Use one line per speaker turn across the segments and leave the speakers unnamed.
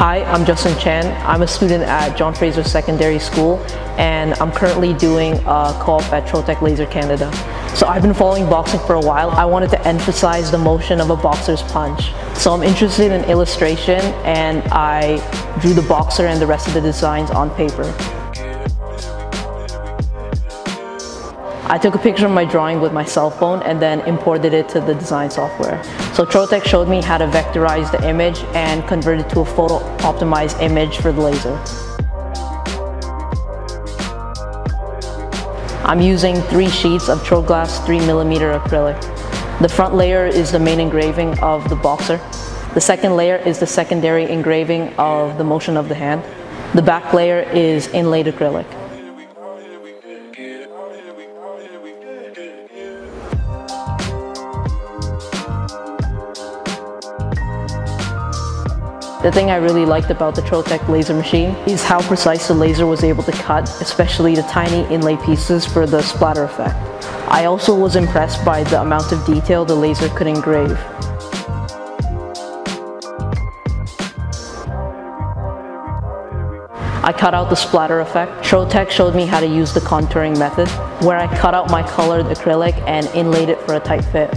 Hi, I'm Justin Chan. I'm a student at John Fraser Secondary School and I'm currently doing a co-op at Trotec Laser Canada. So I've been following boxing for a while. I wanted to emphasize the motion of a boxer's punch. So I'm interested in illustration and I drew the boxer and the rest of the designs on paper. I took a picture of my drawing with my cell phone and then imported it to the design software. So Trotec showed me how to vectorize the image and convert it to a photo optimized image for the laser. I'm using three sheets of Troglass 3mm acrylic. The front layer is the main engraving of the boxer. The second layer is the secondary engraving of the motion of the hand. The back layer is inlaid acrylic. The thing I really liked about the Trotec laser machine is how precise the laser was able to cut, especially the tiny inlay pieces for the splatter effect. I also was impressed by the amount of detail the laser could engrave. I cut out the splatter effect. Trotec showed me how to use the contouring method, where I cut out my colored acrylic and inlaid it for a tight fit.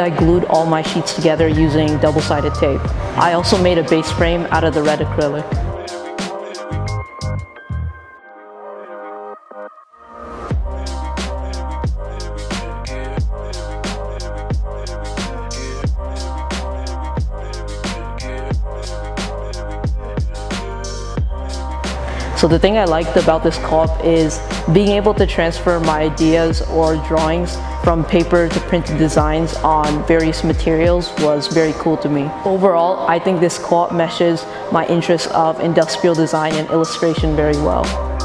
I glued all my sheets together using double-sided tape. I also made a base frame out of the red acrylic. So the thing I liked about this co-op is being able to transfer my ideas or drawings from paper to printed designs on various materials was very cool to me. Overall, I think this co-op meshes my interests of industrial design and illustration very well.